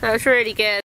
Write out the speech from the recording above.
That was really good.